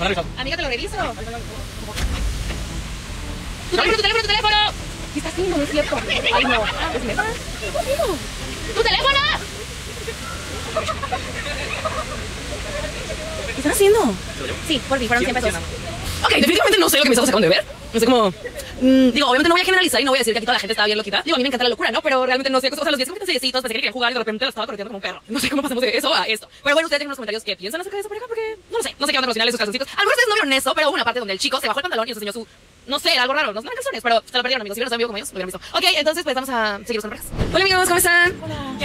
Amiga, te lo reviso. Tu teléfono, tu teléfono, tu teléfono. ¿Qué estás haciendo? No es cierto. Ay, no. ¿Es neta? ¡Tu teléfono! ¿Qué están haciendo? Sí, por mí, fueron 100 pesos. Ok, definitivamente no sé lo que mis ojos acaban de ver. No sé cómo. mm, digo, obviamente no voy a generalizar y no voy a decir que aquí toda la gente estaba bien loquita. Digo, a mí me encanta la locura, ¿no? Pero realmente no sé. O sea, los 10 minutos seguiditos pensé que quería jugar y de repente la estaba correteando como un perro. No sé cómo pasamos de eso a esto. Pero bueno, ustedes dejen en los comentarios qué piensan acerca de esa pareja porque no lo sé. No sé qué onda los finales sus calzoncitos. A mejor ustedes no vieron eso, pero una parte donde el chico se bajó el pantalón y enseñó su. No sé, algo raro, no son calzones, pero se lo perdieron amigos. Si hubieran sabido como ellos, lo hubieran visto. Ok, entonces pues vamos a seguir con parejas. Hola amigos, ¿cómo están? Hola.